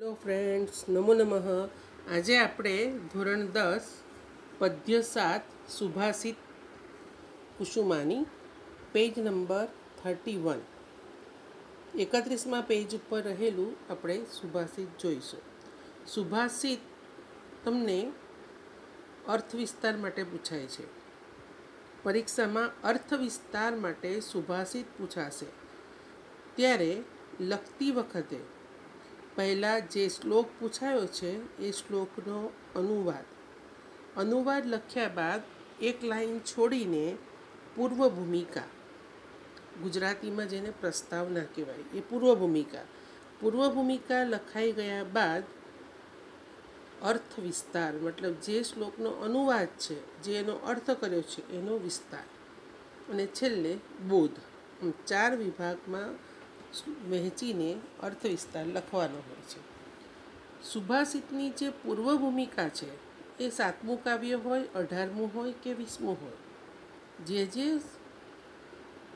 Hello friends નમો નમઃ. આજે આપણે ધોરણ દસ, પદ્ય સાત, સુભાષિત કુસુમાની પેજ નંબર થર્ટી વન એકત્રીસમાં પેજ ઉપર રહેલું આપણે સુભાષિત જોઈશું. સુભાષિત તમને અર્થ વિસ્તાર માટે પૂછાય છે. પરીક્ષામાં અર્થ વિસ્તાર માટે સુભાષિત પૂછાશે. ત્યારે લખતી વખતે પહેલાં જે શ્લોક પૂછાયો છે, એ શ્લોકનો અનુવાદ. અનુવાદ લખ્યા બાદ એક લાઈન છોડીને પૂર્વ ભૂમિકા ગુજરાતીમાં જેને પ્રસ્તાવના કહેવાય, એ પૂર્વ ભૂમિકા પૂર્વ ભૂમિકા લખાઈ ગયા બાદ અર્થ વિસ્તાર, મતલબ જે શ્લોકનો અનુવાદ છે, જે એનો અર્થ કર્યો છે, એનો વિસ્તાર. અને છેલ્લે બોધ. ચાર વિભાગમાં વહેંચીને અર્થ વિસ્તાર લખવાનો હોય છે. સુભાષિતની જે પૂર્વ ભૂમિકા છે, એ સાતમું કાવ્ય હોય, અઢારમું હોય કે વીસમું હોય? જે જે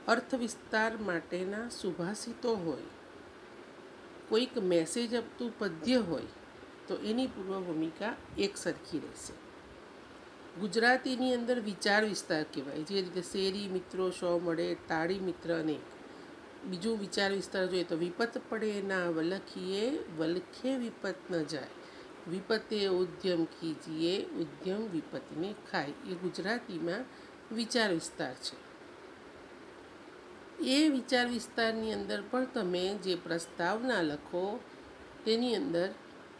અર્થ વિસ્તાર માટેના સુભાષિતો હોય, કોઈક મેસેજ આપતું પદ્ય હોય, તો એની પૂર્વ ભૂમિકા એક સરખી રહેશે. ગુજરાતીની અંદર વિચાર વિસ્તાર કહેવાય. જે રીતે શેરી મિત્રો સો મળે, તાળી મિત્ર અનેક બીજું વિચાર વિસ્તાર જોઈએ તો વિપત પડે ના વલખીએ, વલખે વિપત ન જાય. વિપતે ઉદ્યમ કીજીએ ઉદ્યમ વિપતને ખાય. એ ગુજરાતીમાં વિચાર વિસ્તાર છે. એ વિચાર વિસ્તારની અંદર પણ તમે જે પ્રસ્તાવના લખો, તેની અંદર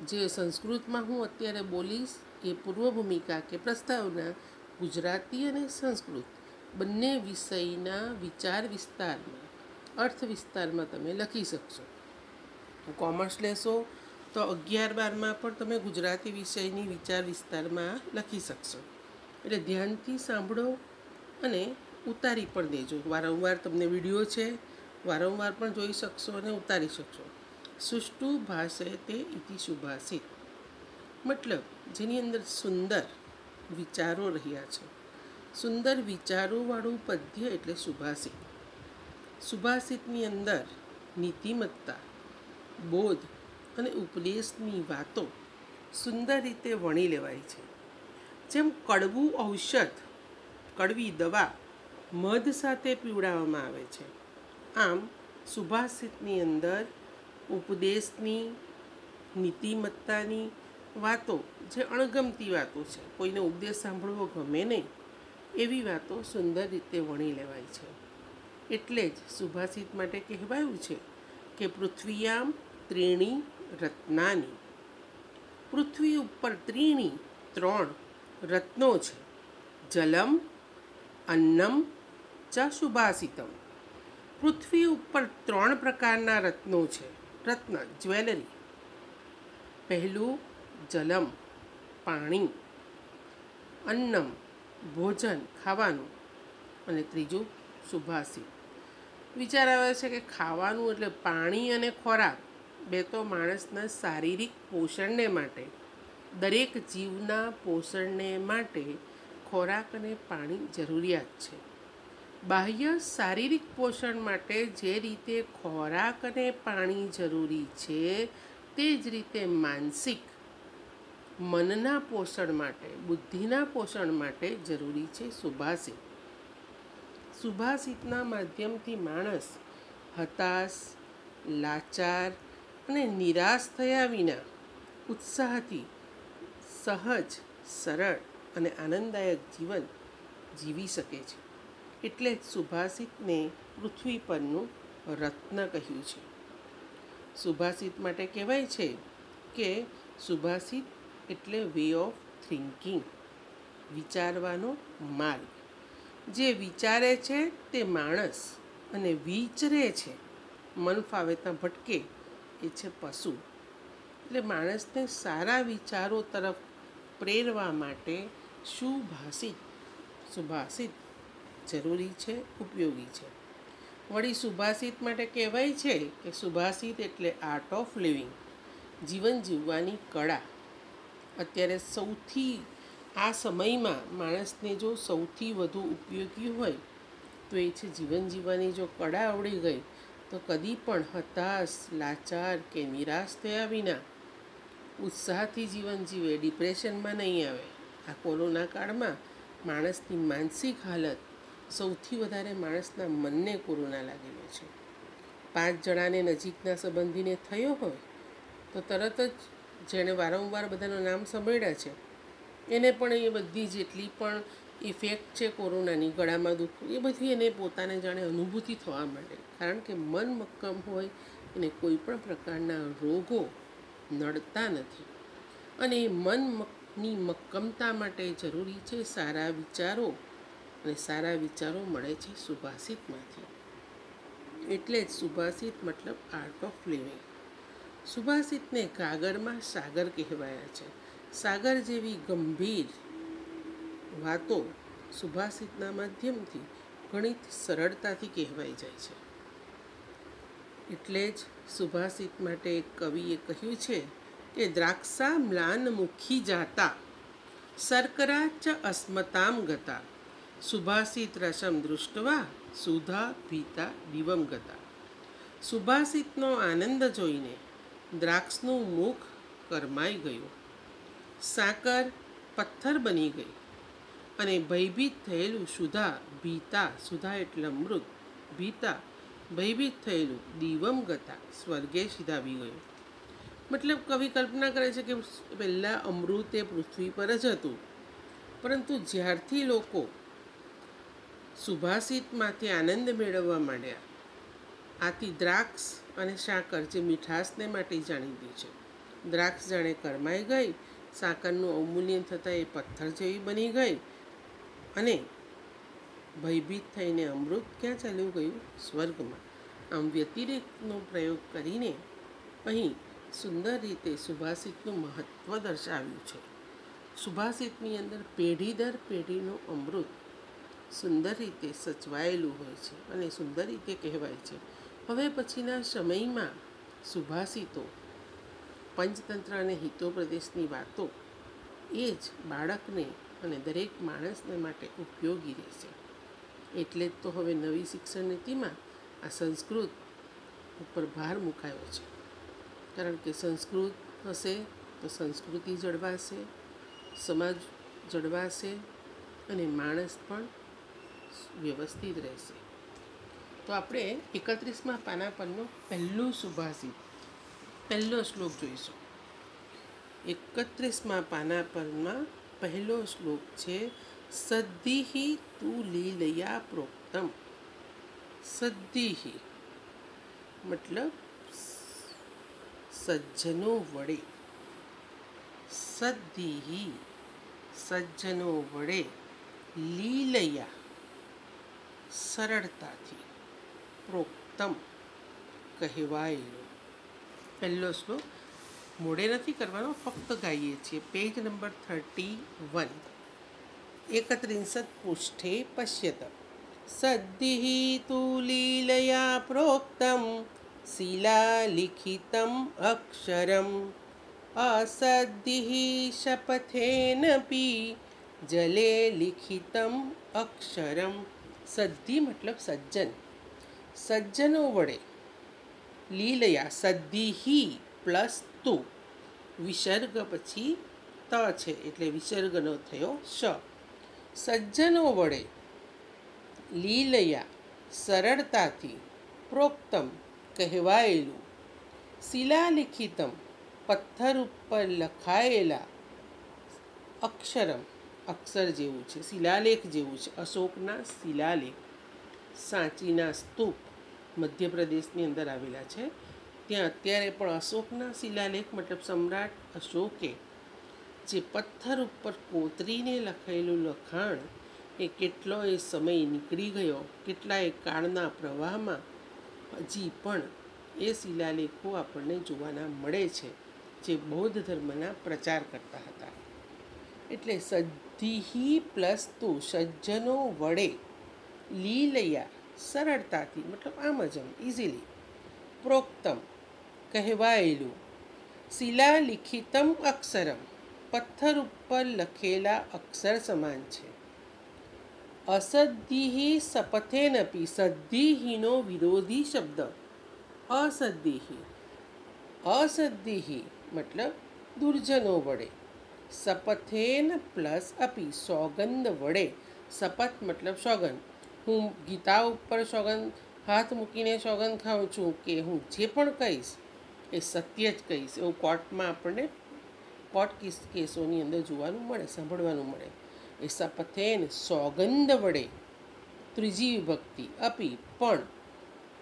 જે સંસ્કૃતમાં હું અત્યારે બોલીશ એ પૂર્વ ભૂમિકા કે પ્રસ્તાવના, ગુજરાતી અને સંસ્કૃત, બંને વિષયના વિચાર વિસ્તારમાં અર્થ વિસ્તારમાં તમે લખી શકશો. કોમર્સ લેશો તો અગિયાર બારમાં પણ તમે ગુજરાતી વિષયની વિચાર વિસ્તારમાં લખી શકશો. એટલે ધ્યાનથી સાંભળો અને ઉતારી પણ દેજો. વારંવાર તમને વીડિયો છે, વારંવાર પણ જોઈ શકશો અને ઉતારી શકશો. સુષ્ટુ ભાષે તે ઇતિ સુભાષિત. મતલબ જેની અંદર સુંદર વિચારો રહ્યા છે. સુંદર વિચારોવાળું પદ્ય એટલે સુભાષિત. સુભાષિતની અંદર નીતિમત્તા, બોધ અને ઉપદેશની વાતો સુંદર રીતે વણી લેવાય છે. જેમ કડવું ઔષધ, કડવી દવા મધ સાથે પીવડાવવામાં આવે છે, આમ સુભાષિતની અંદર ઉપદેશની, નીતિમત્તાની વાતો જે અણગમતી વાતો છે, કોઈને ઉપદેશ સાંભળવો ગમે નહીં, એવી વાતો સુંદર રીતે વણી લેવાય છે. એટલે જ સુભાષિત માટે કહેવાયું છે કે પૃથ્વીયામ ત્રીણી રત્નાની. પૃથ્વી ઉપર ત્રીણી ત્રણ રત્નો છે. જલમ, અન્નમ ચ સુભાષિતમ પૃથ્વી ઉપર ત્રણ પ્રકારના રત્નો છે. રત્ન, જ્વેલરી. પહેલું, જલમ, પાણી. અન્નમ, ભોજન, ખાવાનું. અને ત્રીજું, સુભાષિત. વિચાર આવે છે કે ખાવાનું એટલે પાણી અને ખોરાક બે તો માણસના શારીરિક પોષણને માટે, દરેક જીવના પોષણને માટે ખોરાક અને પાણી જરૂરિયાત છે. બાહ્ય શારીરિક પોષણ માટે જે રીતે ખોરાક અને પાણી જરૂરી છે, તે જ રીતે માનસિક, મનના પોષણ માટે, બુદ્ધિના પોષણ માટે જરૂરી છે સુભાષિત. સુભાષિતના માધ્યમથી માણસ હતાશ, લાચાર અને નિરાશ થયા વિના ઉત્સાહથી સહજ, સરળ અને આનંદદાયક જીવન જીવી શકે છે. એટલે જ સુભાષિતને પૃથ્વી પરનું રત્ન કહ્યું છે. સુભાષિત માટે કહેવાય છે કે સુભાષિત એટલે વે ઓફ થિંકિંગ વિચારવાનો માર્ગ. જે વિચારે છે તે માણસ અને વિચરે છે. મન ફાવે ત્યાં ભટકે એ છે પશુ. એટલે માણસને સારા વિચારો તરફ પ્રેરવા માટે સુભાષિત સુભાષિત જરૂરી છે, ઉપયોગી છે. વળી સુભાષિત માટે કહેવાય છે કે સુભાષિત એટલે આર્ટ ઓફ લિવિંગ જીવન જીવવાની કળા. અત્યારે સૌથી આ સમયમાં માણસને જો સૌથી વધુ ઉપયોગી હોય, તો એ છે જીવન જીવવાની જો કળા આવડી ગઈ, તો કદી પણ હતાશ, લાચાર કે નિરાશ થયા વિના ઉત્સાહથી જીવન જીવે, ડિપ્રેશનમાં નહીં આવે. આ કોરોના કાળમાં માણસની માનસિક હાલત સૌથી વધારે માણસના મનને કોરોના લાગેલો છે. પાંચ જણાને નજીકના સંબંધીને થયો હોય, તો તરત જ જેણે વારંવાર બધાનું નામ સાંભળ્યા છે એને પણ એ બધી જેટલી પણ ઇફેક્ટ છે કોરોનાની, ગળામાં દુખવું, એ બધી એને પોતાને જાણે અનુભૂતિ થવા માંડે. કારણ કે મન મક્કમ હોય એને કોઈ પણ પ્રકારના રોગો નડતા નથી. અને એ મનની મક્કમતા માટે જરૂરી છે સારા વિચારો અને સારા વિચારો મળે છે સુભાષિતમાંથી. એટલે જ સુભાષિત મતલબ આર્ટ ઓફ લિવિંગ સુભાષિતને ગાગરમાં સાગર કહેવાયા છે. સાગર જેવી ગંભીર વાતો સુભાષિતના માધ્યમથી ઘણી સરળતાથી કહેવાઈ જાય છે. એટલે જ સુભાષિત માટે એક કવિએ કહ્યું છે કે દ્રાક્ષા મ્લાન મુખી જાતા શર્કરા ચ અસ્મતામ ગતા, સુભાષિત રસમ દૃષ્ટવા સુધા ભીતા દિવમ ગતા. સુભાષિતનો આનંદ જોઈને દ્રાક્ષનું મુખ કરમાઈ ગયું. સાકર પથ્થર બની ગઈ અને ભયભીત થયેલું સુધા, ભીતા, સુધા એટલે અમૃત ભીતા, ભયભીત થયેલું દીવમ ગતા સ્વર્ગે સીધાવી ગયું. મતલબ કવિ કલ્પના કરે છે કે પહેલાં અમૃત એ પૃથ્વી પર જ હતું. પરંતુ જ્યારથી લોકો સુભાષિતમાંથી આનંદ મેળવવા માંડ્યા, આથી દ્રાક્ષ અને સાકર જે મીઠાશને માટે જાણીતી છે. દ્રાક્ષ જાણે કરમાઈ ગઈ સાકરનું અવમૂલ્યન થતાં એ પથ્થર જેવી બની ગઈ અને ભયભીત થઈને અમૃત ક્યાં ચાલ્યું ગયું? સ્વર્ગમાં. આમ વ્યતિરેકનો પ્રયોગ કરીને અહીં સુંદર રીતે સુભાષિતનું મહત્ત્વ દર્શાવ્યું છે. સુભાષિતની અંદર પેઢી દર પેઢીનું અમૃત સુંદર રીતે સચવાયેલું હોય છે અને સુંદર રીતે કહેવાય છે. હવે પછીના સમયમાં સુભાષિતો પંચતંત્ર અને હિતોપ્રદેશની વાતો એ જ બાળકને અને દરેક માણસને માટે ઉપયોગી રહેશે. એટલે જ તો હવે નવી શિક્ષણ નીતિમાં આ સંસ્કૃત ઉપર ભાર મુકાયો છે. કારણ કે સંસ્કૃત હશે તો સંસ્કૃતિ જળવાશે, સમાજ જળવાશે અને માણસ પણ વ્યવસ્થિત રહેશે. તો આપણે એકત્રીસમાં પાના પરનું પહેલું સુભાષિત પહેલો શ્લોક જોઈશું. એકત્રીસમાં પાના પરમાં પહેલો શ્લોક છે સદ્ધિ તું લીલયા પ્રોક્તમ. સદ્ધિ મતલબ સજ્જનો વડે. સદ્ધિ સજ્જનો વડે લીલયા સરળતાથી પ્રોક્તમ કહેવાયેલો. પહેલો શ્લોક. મોડે નથી કરવાનો, ફક્ત ગાઈએ છીએ. પેજ નંબર થર્ટી વન એકત્રિંશત પૃષ્ઠે પશ્યત. સદ્ધિ તુ લીલયા પ્રોક્તમ, શિલાલિખિતમ અક્ષરમ. અસદ્ધિ શપથેનપી, જલે લિખિતમ અક્ષરમ. સદ્ધિ મતલબ સજ્જન. સજ્જનો વડે લીલયા સદ્ધિ પ્લસ તુ. વિસર્ગ પછી ત છે, એટલે વિસર્ગનો થયો શ સજ્જનો વડે લીલયા, સરળતાથી પ્રોક્તમ કહેવાયેલું. શિલાલિખિતમ, પથ્થર ઉપર લખાયેલા અક્ષરમ, અક્ષર જેવું છે, શિલાલેખ જેવું છે. અશોકના શિલાલેખ, સાંચીના સ્તૂપ. મધ્યપ્રદેશની અંદર આવેલા છે. ત્યાં અત્યારે પણ અશોકના શિલાલેખ, મતલબ સમ્રાટ અશોકે જે પથ્થર ઉપર કોતરીને લખાયેલું લખાણ એ કેટલો એ સમય નીકળી ગયો, કેટલાય કાળના પ્રવાહમાં હજી પણ એ શિલાલેખો આપણને જોવાના મળે છે, જે બૌદ્ધ ધર્મના પ્રચાર કરતા હતા. એટલે સદ્ધિહી પ્લસ તુ સજ્જનો વડે લીલયા સરળતાથી, મતલબ આમ જ આમ ઇઝીલી પ્રોક્તમ, કહેવાયેલું, શિલાલિખિતમ અક્ષરમ, પથ્થર ઉપર લખેલા અક્ષર સમાન છે. અસદ્ધિ સપથેનપી સદ્ધિહીનો વિરોધી શબ્દ. અસદ્ધિ અસદ્ધિ મતલબ દુર્જનો વડે. સપથેન પ્લસ અપી, સોગંદ વડે. સપથ મતલબ સોગંદ. હું ગીતા ઉપર સોગંદ, હાથ મૂકીને સોગંદ ખાઉં છું કે હું જે પણ કહીશ એ સત્ય જ કહીશ. એવું કોર્ટમાં આપણને કોર્ટ કેસ, કેસોની અંદર જોવાનું મળે, સાંભળવાનું મળે. એ શપથેન સોગંદ વડે ત્રીજી વિભક્તિ અપી પણ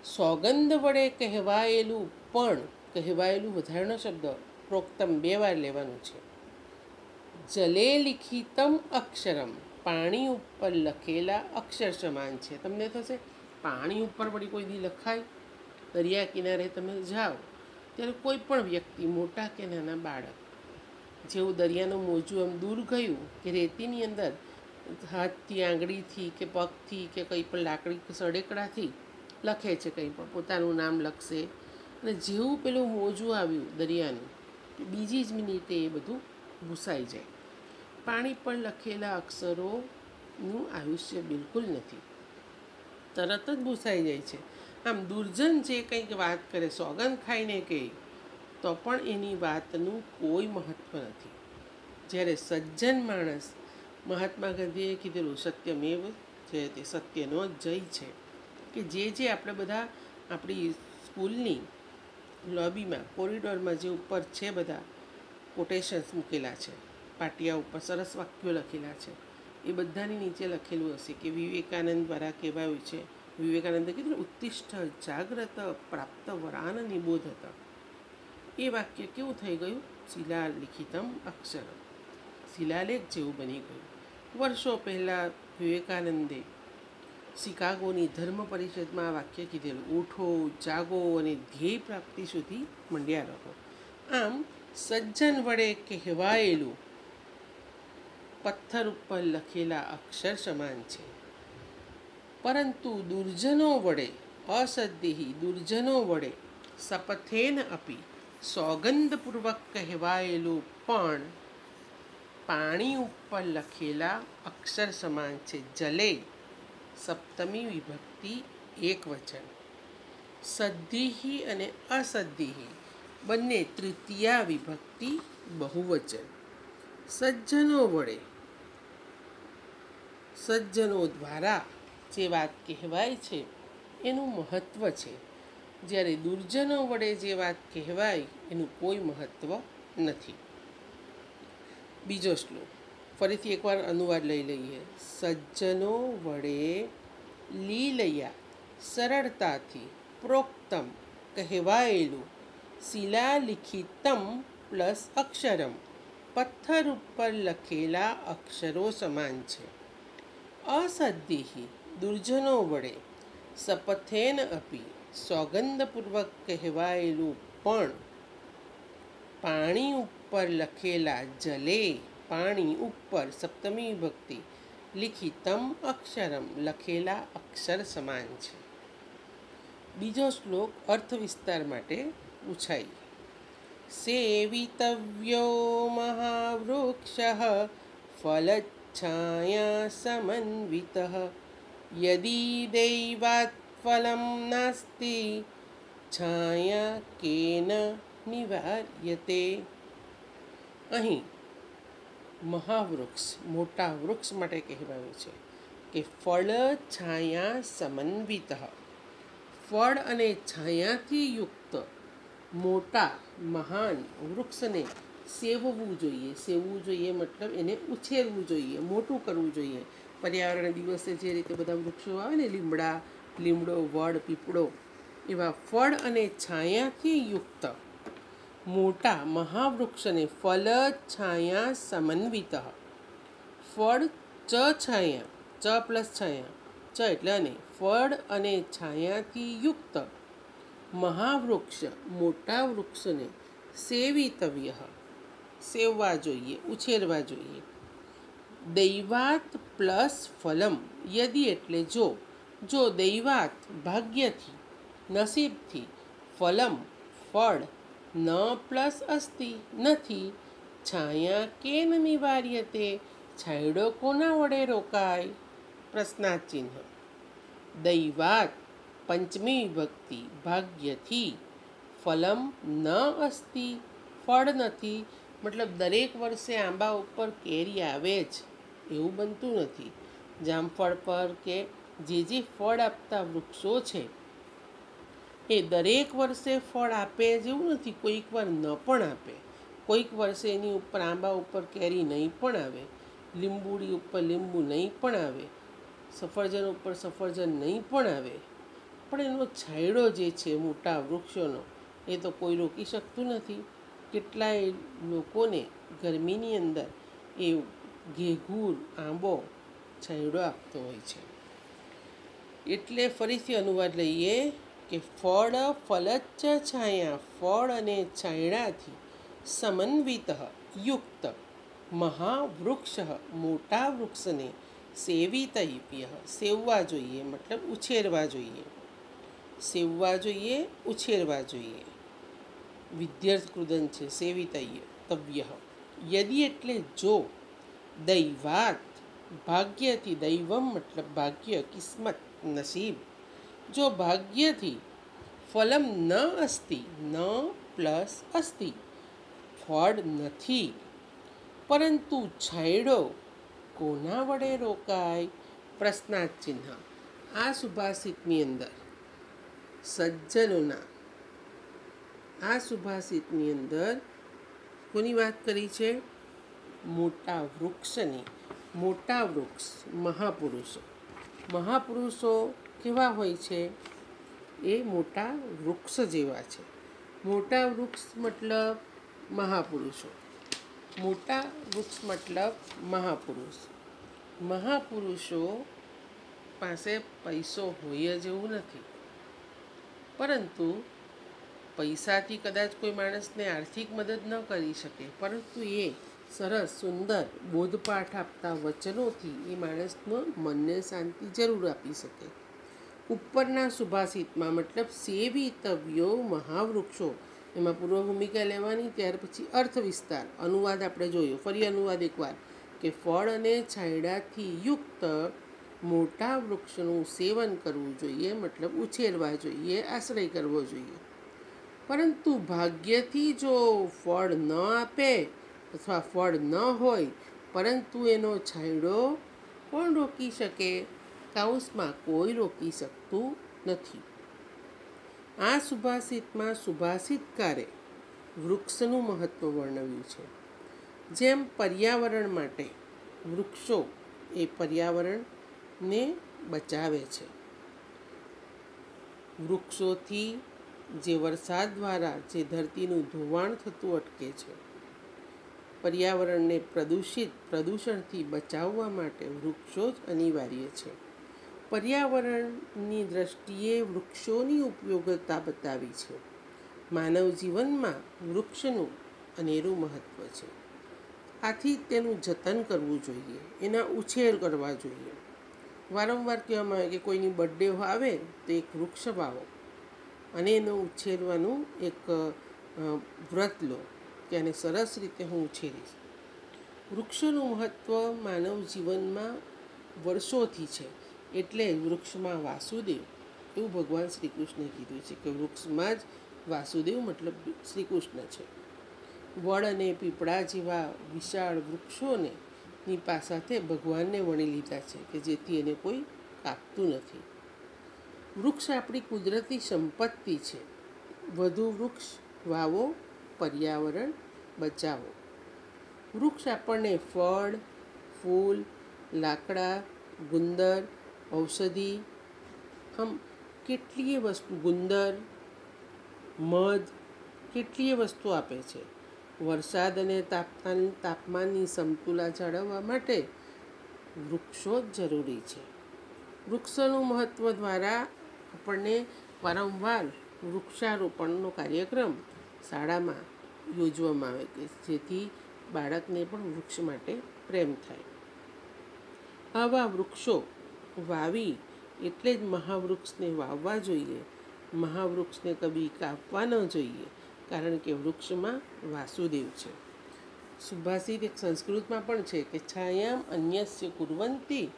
સોગંદ વડે કહેવાયેલું, પણ કહેવાયેલું વધારાનો શબ્દ પ્રોક્તમ બે વાર લેવાનું છે. જલે લિખિતમ અક્ષરમ. પાણી ઉપર લખેલા અક્ષર સમાન છે. તમને થશે, પાણી ઉપર વળી કોઈ દી લખાય? દરિયા કિનારે તમે જાઓ. ત્યારે કોઈ પણ વ્યક્તિ, મોટા કે નાના બાળક, જેવું દરિયાનું મોજું આમ દૂર ગયું કે રેતીની અંદર હાથથી, આંગળીથી કે પગથી કે કંઈ પણ લાકડી સડેકડાથી લખે છે કંઈ પણ, પોતાનું નામ લખશે. અને જેવું પેલું મોજું આવ્યું દરિયાનું બીજી જ મિનિટે એ બધું ભૂસાઈ જાય. પાણી પર લખેલા અક્ષરોનું આયુષ્ય બિલકુલ નથી. તરત જ ભૂસાઈ જાય છે. આમ દુર્જન જે કંઈક વાત કરે, સોગંદ ખાઈને કહે, તો પણ એની વાતનું કોઈ મહત્ત્વ નથી. જ્યારે સજ્જન માણસ મહાત્મા ગાંધીએ કીધેલું, સત્યમેવ જે તે સત્યનો જય છે. કે જે જે આપણે બધા આપણી સ્કૂલની લોબીમાં, કોરિડોરમાં જે ઉપર છે બધા કોટેશન્સ મૂકેલા છે. પાટિયા ઉપર સરસ વાક્યો લખેલા છે. એ બધાની નીચે લખેલું હશે કે વિવેકાનંદ દ્વારા કહેવાયું છે. વિવેકાનંદે કીધું ઉત્તિષ્ઠ, જાગ્રત, પ્રાપ્ત વરાન, નિબોધ હતા એ વાક્ય કેવું થઈ ગયું? શિલા લિખિતમ અક્ષર. શિલાલેખ જેવું બની ગયું. વર્ષો પહેલાં વિવેકાનંદે શિકાગોની ધર્મ પરિષદમાં આ વાક્ય કીધેલું. ઉઠો, જાગો અને ધ્યેય પ્રાપ્તિ સુધી મંડ્યા રહો. આમ સજ્જન વડે કહેવાયેલું પથ્થર ઉપર લખેલા અક્ષર સમાન છે. પરંતુ દુર્જનો વડે અસદ્ધિ દુર્જનો વડે, શપથેન અપી સોગંદપૂર્વક કહેવાયેલું પણ પાણી ઉપર લખેલા અક્ષર સમાન છે. જલે, સપ્તમી વિભક્તિ, એક વચન. સદ્ધિ અને અસદ્ધિ બંને તૃતીયા વિભક્તિ, બહુવચન. સજ્જનો વડે સજ્જનો દ્વારા જે વાત કહેવાય છે, એનું મહત્ત્વ છે. જ્યારે દુર્જનો વડે જે વાત કહેવાય, એનું કોઈ મહત્ત્વ નથી. બીજો શ્લોક, ફરીથી એકવાર અનુવાદ લઈ લઈએ. સજ્જનો વડે લીલયા સરળતાથી પ્રોક્તમ કહેવાયેલું શિલાલિખિતમ પ્લસ અક્ષરમ, પથ્થર ઉપર લખેલા અક્ષરો સમાન છે. અસદ્ધિ દુર્જનો વડે સપથેન અપી, સોગંદપૂર્વક કહેવાયેલું પણ, પાણી ઉપર લખેલા જલે, પાણી ઉપર સપ્તમી ભક્તિ, લિખિતમ અક્ષરમ, લખેલા અક્ષર સમાન છે. બીજો શ્લોક અર્થ વિસ્તાર માટે પૂછાય. સેવિતવ્યો મહાવૃક્ષ ફલચ્છાયા समन्वितः। यदि દૈવાત ફલમ નાસ્તિ છાયા કેન નિવાર્યતે અહીં મહાવૃક્ષ મોટા વૃક્ષ માટે કહેવાયું છે કે ફળ છાયા સમન્વિત। ફળ અને છાયાથી યુક્ત મોટા, મહાન વૃક્ષને સેવવું જોઈએ. સેવવું જોઈએ મતલબ એને ઉછેરવું જોઈએ, મોટું કરવું જોઈએ. પર્યાવરણ દિવસે જે રીતે બધા વૃક્ષો આવે ને, લીમડા, લીમડો, વડ, પીપળો, એવા ફળ અને છાયાથી યુક્ત, મોટા મહાવૃક્ષને ફલ છાયા સમન્વિત. ફળ ચ છાયા, ચ પ્લસ છાયા, ચ એટલે અને. ફળ અને છાયાથી યુક્ત, મહાવૃક્ષ, મોટા વૃક્ષને સેવિતવ્ય. સેવવા જોઈએ ઉછેરવા જોઈએ દૈવાત પ્લસ ફલમ યદી એટલે જો જો દૈવાત ભાગ્યથી નસીબથી ફલમ ફળ ન પ્લસ અસ્તિ નથી છાયા કેન નિવાર્યતે છાંયડો કોના વડે રોકાય પ્રશ્નાર્થ ચિહ્ન દૈવાત પંચમી વિભક્તિ ભાગ્યથી ફલમ ન અસ્તિ ફળ નથી મતલબ દરેક વર્ષે આંબા ઉપર કેરી આવે જ, એવું બનતું નથી. જામફળ પર કે જે જે ફળ આપતા વૃક્ષો છે, એ દરેક વર્ષે ફળ આપે જેવું નથી. કોઈક વાર ન પણ આપે. કોઈક વર્ષે એની ઉપર આંબા ઉપર કેરી નહીં પણ આવે. લીંબુડી ઉપર લીંબુ નહીં પણ આવે. સફરજન ઉપર સફરજન નહીં પણ આવે. પણ એનો છાંયડો જે છે મોટા વૃક્ષોનો, એ તો કોઈ રોકી શકતું નથી. કેટલાય લોકોને ગરમીની અંદર એ ઘેઘૂર, આંબો છાંયડો આપતો હોય છે. એટલે ફરીથી અનુવાદ લઈએ કે ફળ ફલચ્ચ છાયા, ફળ અને છાંયડાથી સમન્વિત યુક્ત મહાવૃક્ષ મોટા વૃક્ષને સેવિતવ્ય સેવવા જોઈએ, મતલબ ઉછેરવા જોઈએ. સેવવા જોઈએ, ઉછેરવા જોઈએ. વિદ્યાર્થ કૃદન છે સેવિતવ્ય તવ્ય. યદિ એટલે જો, દૈવાત, ભાગ્યથી દૈવમ મતલબ ભાગ્ય, કિસ્મત, નસીબ. જો ભાગ્યથી ફલમ ન અસ્તિ, ન પ્લસ અસ્તિ, ફળ નથી. પરંતુ છાંયડો કોના વડે રોકાય? પ્રશ્નાર્થ ચિહ્ન. આ સુભાષિતની અંદર સજ્જનોના આ સુભાષિતની અંદર કોની વાત કરી છે? મોટા વૃક્ષની, મોટા વૃક્ષ, મહાપુરુષો. મહાપુરુષો કેવા હોય છે? એ મોટા વૃક્ષ જેવા છે. મોટા વૃક્ષ મતલબ મહાપુરુષો. મોટા વૃક્ષ મતલબ મહાપુરુષ. મહાપુરુષો પાસે પૈસો હોય જ એવું નથી. પરંતુ પૈસાથી કદાચ કોઈ માણસને આર્થિક મદદ ન કરી શકે, પરંતુ એ સરસ, સુંદર બોધપાઠ આપતા વચનોથી એ માણસનો મનને શાંતિ જરૂર આપી શકે. ઉપરના સુભાષિતમાં મતલબ સેવિતવ્યો મહાવૃક્ષો, એમાં પૂર્વ ભૂમિકા લેવાની, ત્યાર પછી અર્થ વિસ્તાર, અનુવાદ આપણે જોયો. ફરી અનુવાદ એકવાર, કે ફળ અને છાંયડાથી યુક્ત મોટા વૃક્ષનું સેવન કરવું જોઈએ, મતલબ ઉછેરવા જોઈએ, આશ્રય કરવો જોઈએ. પરંતુ ભાગ્યથી જો ફળ ન આપે અથવા ફળ ન હોય, પરંતુ એનો છાંયડો કોણ રોકી શકે? કાઉસમાં કોઈ રોકી શકતું નથી. આ સુભાષિતમાં સુભાષિતકારે વૃક્ષનું મહત્ત્વ વર્ણવ્યું છે. જેમ પર્યાવરણ માટે વૃક્ષો એ પર્યાવરણને બચાવે છે. વૃક્ષોથી જે વરસાદ દ્વારા જે ધરતીનું ધોવાણ થતું અટકે છે. પર્યાવરણને પ્રદૂષિત, પ્રદૂષણથી બચાવવા માટે વૃક્ષો જ અનિવાર્ય છે. પર્યાવરણની દ્રષ્ટિએ વૃક્ષોની ઉપયોગતા બતાવી છે. માનવ જીવનમાં વૃક્ષનું અનેરું મહત્ત્વ છે. આથી તેનું જતન કરવું જોઈએ, એના ઉછેર કરવા જોઈએ. વારંવાર કહેવામાં આવે કે કોઈની બર્થડે આવે તો એક વૃક્ષ વાવો. અને એનો ઉછેરવાનું એક વ્રત લો કે આને સરસ રીતે હું ઉછેરીશ. વૃક્ષોનું મહત્ત્વ માનવ જીવનમાં વર્ષોથી છે. એટલે વૃક્ષમાં વાસુદેવ, એવું ભગવાન શ્રી કૃષ્ણે કીધું છે કે વૃક્ષમાં જ વાસુદેવ મતલબ શ્રી કૃષ્ણ છે. વડ અને પીપળા જેવા વિશાળ વૃક્ષોને ની પાસાથે ભગવાનને વણી લીધા છે કે જેથી એને કોઈ કાપતું નથી. વૃક્ષ આપણી કુદરતી સંપત્તિ છે. વધુ વૃક્ષ વાવો, પર્યાવરણ બચાવો. વૃક્ષ આપણને ફળ, ફૂલ, લાકડા, ગુંદર, ઔષધિ, આમ કેટલીય વસ્તુ, ગુંદર, મધ કેટલીય વસ્તુ આપે છે. વરસાદ અને તાપમાન, તાપમાનની સમતુલા જાળવવા માટે વૃક્ષો જરૂરી છે. વૃક્ષોનું મહત્ત્વ દ્વારા આપણને વારંવાર વૃક્ષારોપણનો કાર્યક્રમ શાળામાં યોજવામાં આવે કે જેથી બાળકને પણ વૃક્ષ માટે પ્રેમ થાય. આવા વૃક્ષો વાવી એટલે જ મહાવૃક્ષને વાવવા જોઈએ. મહાવૃક્ષને કભી કાપવા ન જોઈએ, કારણ કે વૃક્ષમાં વાસુદેવ છે. સુભાષિત એક સંસ્કૃતમાં પણ છે કે, છાયામ અન્યસ્ય કુર્વંતી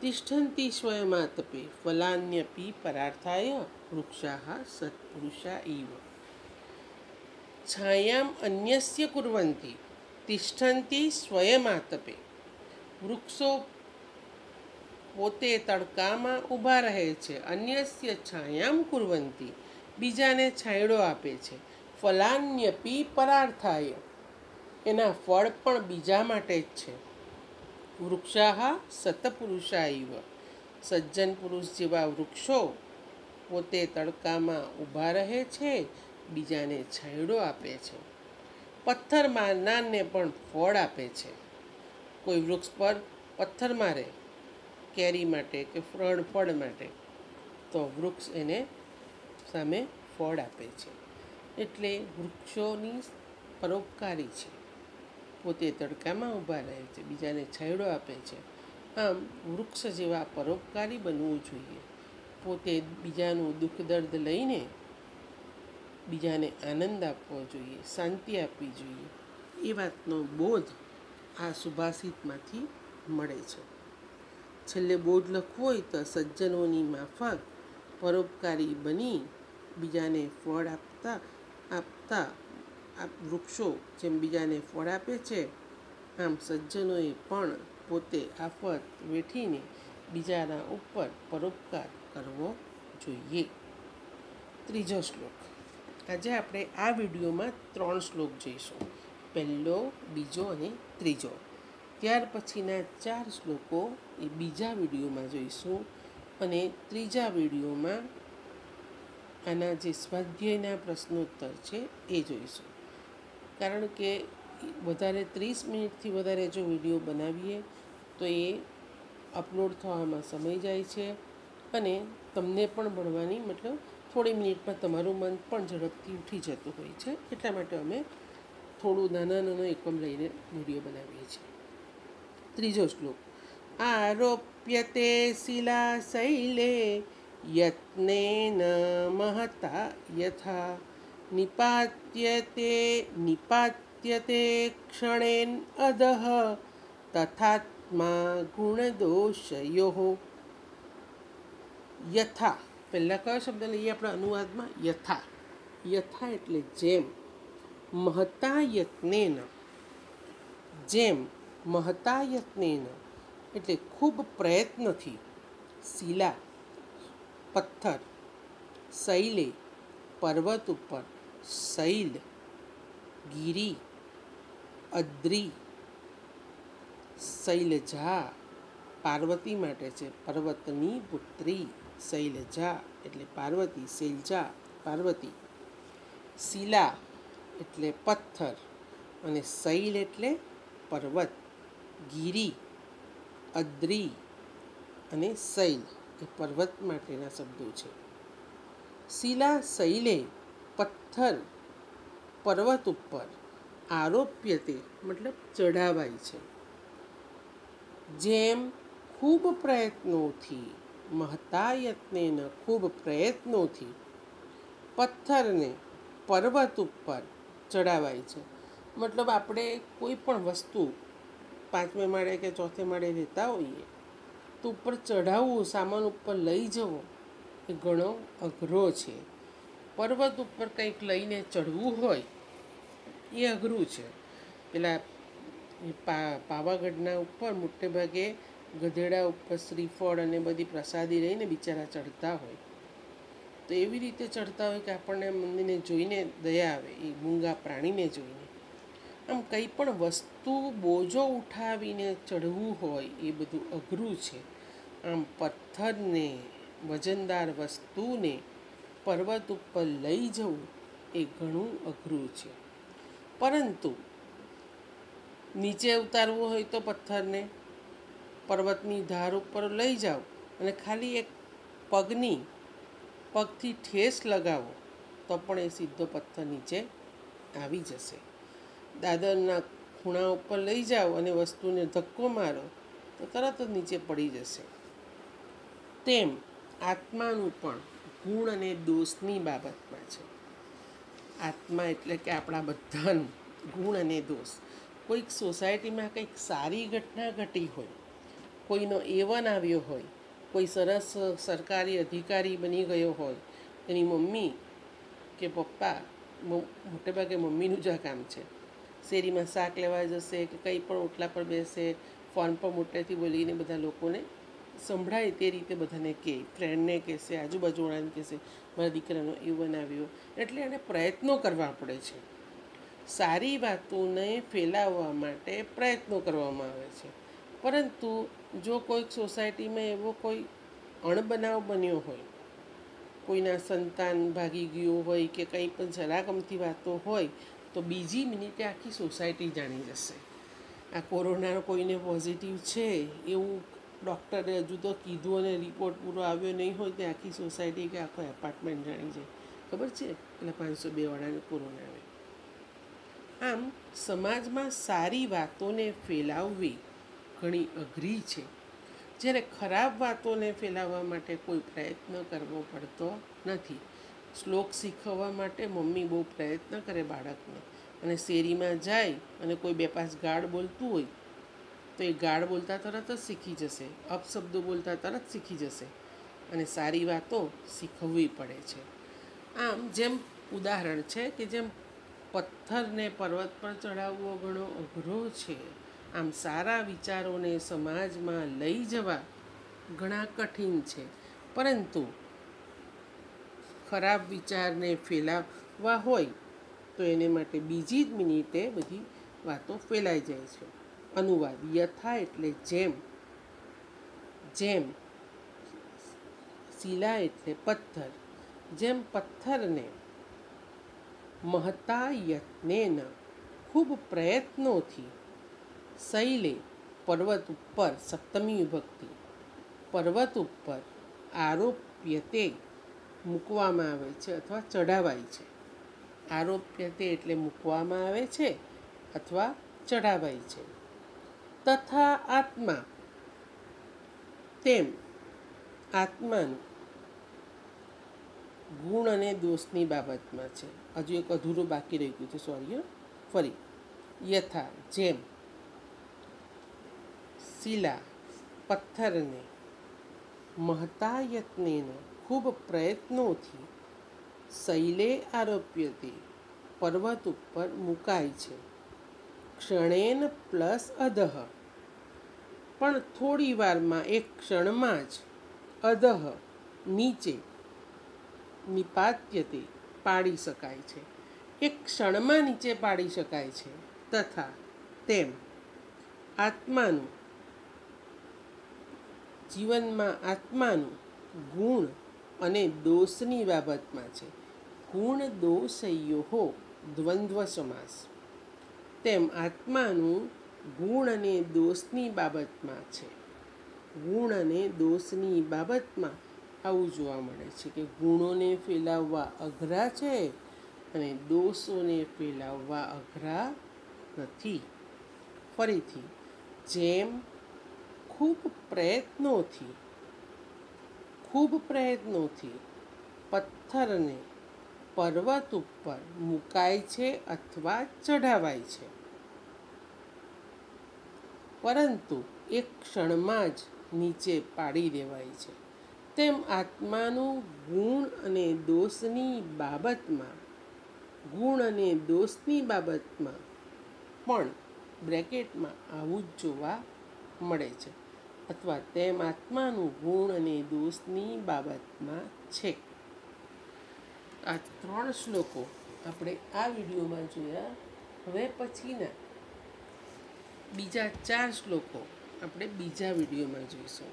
તિષ્ઠંતી સ્વયમાતપે ફલાન્યપી પરાર્થાય વૃક્ષા સત્પુરુષા ઇવ છાયામ અન્યસ્ય કુર્વંતી તિષ્ઠંતિ સ્વયમાતપે વૃક્ષો પોતે તડકામાં ઊભા રહે છે અન્યસ્ય છાયામ કુર્વંતી બીજાને છાંયડો આપે છે ફલાન્યપી પરાર્થાય એના ફળ પણ બીજા માટે જ છે વૃક્ષાહ સતપુરુષા ઇવ સજ્જન પુરુષ જેવા વૃક્ષો પોતે તડકામાં ઊભા રહે છે, બીજાને છાંયડો આપે છે. પથ્થર મારનારને પણ ફળ આપે છે. કોઈ વૃક્ષ પર પથ્થર મારે, કેરી માટે કે ફળ ફળ માટે, તો વૃક્ષ એને સામે ફળ આપે છે. એટલે વૃક્ષોની પરોપકારી છે. પોતે તડકામાં ઊભા રહે છે, બીજાને છાંયડો આપે છે. આમ વૃક્ષ જેવા પરોપકારી બનવું જોઈએ. પોતે બીજાનું દુઃખ દર્દ લઈને બીજાને આનંદ આપવો જોઈએ, શાંતિ આપવી જોઈએ. એ વાતનો બોધ આ સુભાષિતમાંથી મળે છે. છેલ્લે બોધ લખવો હોય તો સજ્જનોની માફક પરોપકારી બની બીજાને ફળ આપતા આપતા આ વૃક્ષો જેમ બીજાને ફળ આપે છે, આમ સજ્જનોએ પણ પોતે આફત વેઠીને બીજાના ઉપર પરોપકાર કરવો જોઈએ. ત્રીજો શ્લોક. આજે આપણે આ વિડીયોમાં ત્રણ શ્લોક જોઈશું. પહેલો, બીજો અને ત્રીજો. ત્યાર પછીના ચાર શ્લોકો એ બીજા વિડીયોમાં જોઈશું અને ત્રીજા વિડીયોમાં આના જે સ્વાધ્યાયના પ્રશ્નોત્તર છે એ જોઈશું. કારણ કે વધારે ત્રીસ મિનિટથી વધારે જો વીડિયો બનાવીએ, તો એ અપલોડ થવામાં સમય જાય છે અને તમને પણ ભણવાની મતલબ થોડી મિનિટમાં તમારું મન પણ ઝડપથી ઉઠી જતું હોય છે. એટલા માટે અમે થોડું નાના નાનો એકમ લઈને વીડિયો બનાવીએ છીએ. ત્રીજો શ્લોક. આરોપ્યતે શિલા શૈલે યત્નેન મહતા યથા નિપાત્યતે નિપાત્યતે ક્ષણેન અધઃ તથાત્મા ગુણદોષયો યથા પહેલાં કયો શબ્દ લઈએ આપણા અનુવાદમાં? યથા. યથા એટલે જેમ મહતા યત્નેન જેમ મહતા યત્નેન એટલે ખૂબ પ્રયત્નથી. શિલા, પથ્થર, શૈલે, પર્વત ઉપર. શૈલ ગિરી, અદ્રી, શૈલજા પાર્વતી માટે છે. પર્વતની પુત્રી શૈલજા એટલે પાર્વતી, શૈલજા પાર્વતી. શિલા એટલે પથ્થર અને શૈલ એટલે પર્વત. ગીરી, અદ્રી અને શૈલ એ પર્વત માટેના શબ્દો છે. શિલા શૈલે પથ્થર પર્વત ઉપર આરોપ્યતે મતલબ ચઢાવાય છે. જેમ ખૂબ પ્રયત્નોથી મહતાયત્નેન ખૂબ પ્રયત્નોથી પથ્થરને પર્વત ઉપર ચડાવાય છે. મતલબ આપણે કોઈ પણ વસ્તુ પાંચમે માળે કે ચોથે માળે રહેતા હોઈએ, તો ઉપર ચઢાવવું, સામાન ઉપર લઈ જવો એ ઘણો અઘરો છે. પર્વત ઉપર કંઈક લઈને ચડવું હોય, એ અઘરું છે. પેલા પાવાગઢના ઉપર મોટે ભાગે ગધેડા ઉપર શ્રીફળ અને બધી પ્રસાદી લઈને બિચારા ચડતા હોય. તો એવી રીતે ચડતા હોય કે આપણને મંદિરને જોઈને દયા આવે, એ મૂંગા પ્રાણીને જોઈને. આમ કંઈ પણ વસ્તુ બોજો ઉઠાવીને ચડવું હોય, એ બધું અઘરું છે. આમ પથ્થરને, વજનદાર વસ્તુને પર્વત ઉપર લઈ જવું એ ઘણું અઘરું છે. પરંતુ નીચે ઉતારવું હોય તો પથ્થરને પર્વતની ધાર ઉપર લઈ જાઓ અને ખાલી એક પગની પગથી ઠેસ લગાવો તો પણ એ સીધો પથ્થર નીચે આવી જશે. દાદરના ખૂણા ઉપર લઈ જાઓ અને વસ્તુને ધક્કો મારો તો તરત જ નીચે પડી જશે. તેમ આત્માનું પણ ગુણ અને દોષની બાબતમાં છે. આત્મા એટલે કે આપણા બધાનું ગુણ અને દોષ. કોઈક સોસાયટીમાં કંઈક સારી ઘટના ઘટી હોય, કોઈનો એવન આવ્યો હોય, કોઈ સરસ સરકારી અધિકારી બની ગયો હોય, એની મમ્મી કે પપ્પા મોટે ભાગે મમ્મીનું જ આ કામ છે. શેરીમાં શાક લેવા જશે કે કંઈ પણ ઓટલા પર બેસે, ફોન પર મોટેથી બોલીને બધા લોકોને સંભળાય તે રીતે બધાને કહે ફ્રેન્ડને કહેશે, આજુબાજુવાળાને કહેશે, મારા દીકરાનો એવું બનાવ્યો. એટલે એને પ્રયત્નો કરવા પડે છે. સારી વાતોને ફેલાવવા માટે પ્રયત્નો કરવામાં આવે છે. પરંતુ જો કોઈક સોસાયટીમાં એવો કોઈ અણબનાવ બન્યો હોય, કોઈના સંતાન ભાગી ગયું હોય કે કંઈ પણ જરાકમથી વાતો હોય, તો બીજી મિનિટે આખી સોસાયટી જાણી જશે. આ કોરોના કોઈને પોઝિટિવ છે એવું ડૉક્ટરે હજુ તો કીધું અને રિપોર્ટ પૂરો આવ્યો નહીં હોય તે આખી સોસાયટી કે આખો એપાર્ટમેન્ટ જાણી જાય. ખબર છે? એટલે પાંચસો બે વાળાને કોરોના આવે. આમ સમાજમાં સારી વાતોને ફેલાવવી ઘણી અઘરી છે. જ્યારે ખરાબ વાતોને ફેલાવવા માટે કોઈ પ્રયત્ન કરવો પડતો નથી. શ્લોક શીખવવા માટે મમ્મી બહુ પ્રયત્ન કરે બાળકને. અને શેરીમાં જાય અને કોઈ બે પાસ ગાળ બોલતું હોય તો એ ગાળ બોલતા તરત જ શીખી જશે, અપશબ્દો બોલતા તરત શીખી જશે અને સારી વાતો શીખવવી પડે છે. આમ જેમ ઉદાહરણ છે કે જેમ પથ્થરને પર્વત પર ચડાવવો ઘણો અઘરો છે, આમ સારા વિચારોને સમાજમાં લઈ જવા ઘણા કઠિન છે. પરંતુ ખરાબ વિચારને ફેલાવવા હોય તો એને માટે બીજી જ મિનિટે બધી વાતો ફેલાઈ જાય છે. અનુવાદ. યથા એટલે જેમ જેમ, શિલા એટલે પથ્થર. જેમ પથ્થરને મહતા યત્નેના ખૂબ પ્રયત્નોથી શૈલે પર્વત ઉપર સપ્તમી વિભક્તિ, પર્વત ઉપર આરોપ્યતે મૂકવામાં આવે છે અથવા ચઢાવાય છે. આરોપ્યતે એટલે મૂકવામાં આવે છે અથવા ચઢાવાય છે. તથા આત્મા. તેમ આત્માનું ગુણ અને દોષની બાબતમાં છે. હજુ એક અધૂરું બાકી રહી ગયું છે સોરી ફરી. યથા, જેમ શિલા, પથ્થરને મહતાયત્ને ખૂબ પ્રયત્નોથી શૈલે આરોપ્યતે પર્વત ઉપર મુકાય છે. ક્ષણેન પ્લસ અધઃ. પણ થોડી વારમાં એક ક્ષણમાં જ અધઃ નીચે નિપાત્યતે પાડી શકાય છે. એક ક્ષણમાં નીચે પાડી શકાય છે તથા તેમ આત્માનું જીવનમાં આત્માનું ગુણ અને દોષની બાબતમાં છે. ગુણ દોષયો દ્વંદ્વ, સમાસ. તેમ આત્માનું ગુણ અને દોષની બાબતમાં છે. ગુણ અને દોષની બાબતમાં આવું જોવા મળે છે કે ગુણોને ફેલાવવા અઘરા છે અને દોષોને ફેલાવવા અઘરા નથી. ફરીથી, જેમ ખૂબ પ્રયત્નોથી ખૂબ પ્રયત્નોથી પથ્થરને પર્વત ઉપર મુકાય છે અથવા ચઢાવાય છે પરંતુ એક ક્ષણમાં જ નીચે પાડી દેવાય છે. તેમ આત્માનું ગુણ અને દોષની બાબતમાં, ગુણ અને દોષની બાબતમાં પણ બ્રેકેટમાં આવું જ જોવા મળે છે અથવા તેમ આત્માનું ગુણ અને દોષની બાબતમાં છે. આ ત્રણ શ્લોકો આપણે આ વિડીયોમાં જોયા. હવે પછીના બીજા ચાર શ્લોકો આપણે બીજા વિડીયોમાં જોઈશું.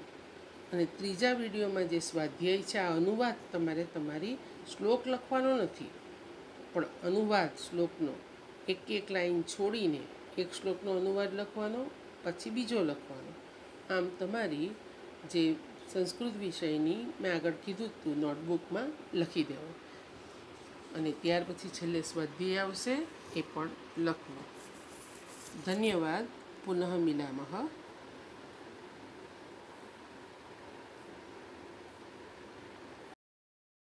અને ત્રીજા વિડીયોમાં જે સ્વાધ્યાય છે, આ અનુવાદ તમારે તમારી શ્લોક લખવાનો નથી. પણ અનુવાદ શ્લોકનો એક એક લાઈન છોડીને એક શ્લોકનો અનુવાદ લખવાનો, પછી બીજો લખવાનો. આમ તમારી જે સંસ્કૃત વિષયની મેં આગળ કીધું હતું, નોટબુકમાં લખી દેવો. અને ત્યાર પછી છેલ્લે સ્વાધ્યાય આવશે, એ પણ લખવું. ધન્યવાદ. પુનઃ મિલામહ